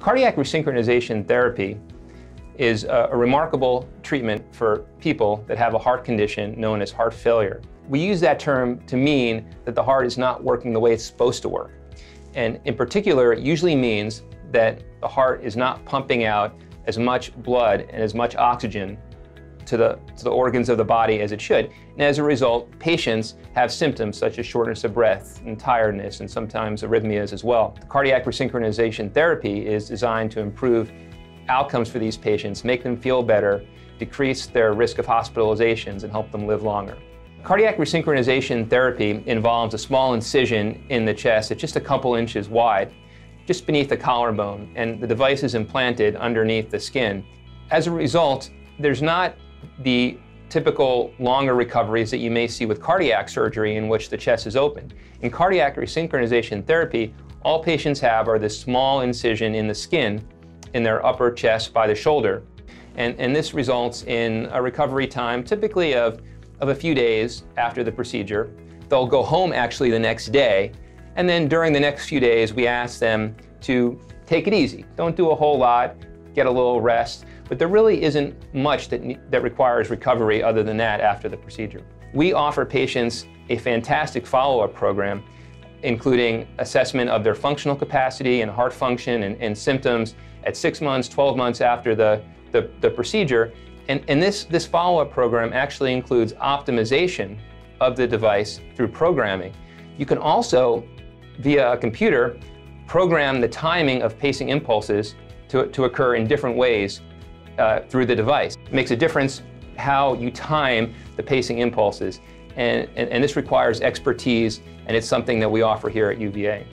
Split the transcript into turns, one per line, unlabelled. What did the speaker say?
Cardiac resynchronization therapy is a, a, remarkable treatment for people that have a heart condition known as heart failure. We use that term to mean that the heart is not working the way it's supposed to work. And in particular, it usually means that the heart is not pumping out as much blood and as much oxygen to the, to the organs of the body as it should. And as a result, patients have symptoms such as shortness of breath and tiredness and sometimes arrhythmias as well. The cardiac resynchronization therapy is designed to improve outcomes for these patients, make them feel better, decrease their risk of hospitalizations, and help them live longer. Cardiac resynchronization therapy involves a small incision in the chest that's just a couple inches wide, just beneath the collarbone, and the device is implanted underneath the skin. As a result, there's not the typical longer recoveries that you may see with cardiac surgery in which the chest is open. In cardiac resynchronization therapy, all patients have are this small incision in the skin in their upper chest by the shoulder. And, and this results in a recovery time typically of, of a few days after the procedure. They'll go home actually the next day. And then during the next few days, we ask them to take it easy. Don't do a whole lot, get a little rest. But there really isn't much that, that requires recovery other than that after the procedure. We offer patients a fantastic follow-up program, including assessment of their functional capacity and heart function and, and symptoms at six months, 12 months after the, the, the procedure. And, and this, this follow-up program actually includes optimization of the device through programming. You can also, via a computer, program the timing of pacing impulses to, to occur in different ways uh, through the device. It makes a difference how you time the pacing impulses. And, and, and this requires expertise, and it's something that we offer here at UVA.